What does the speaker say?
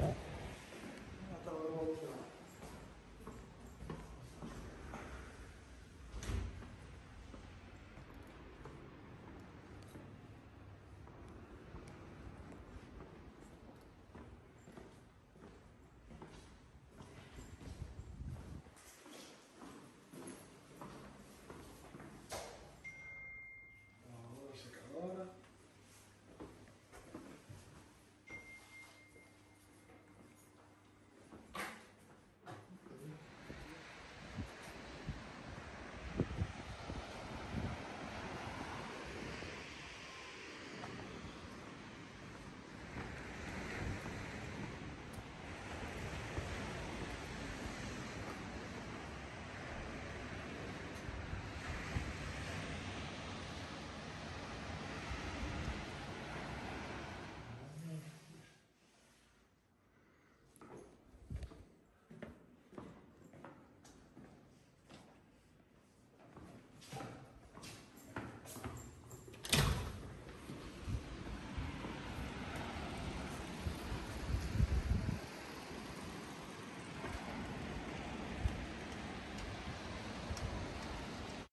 people.